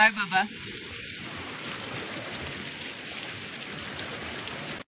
Hi, Bubba.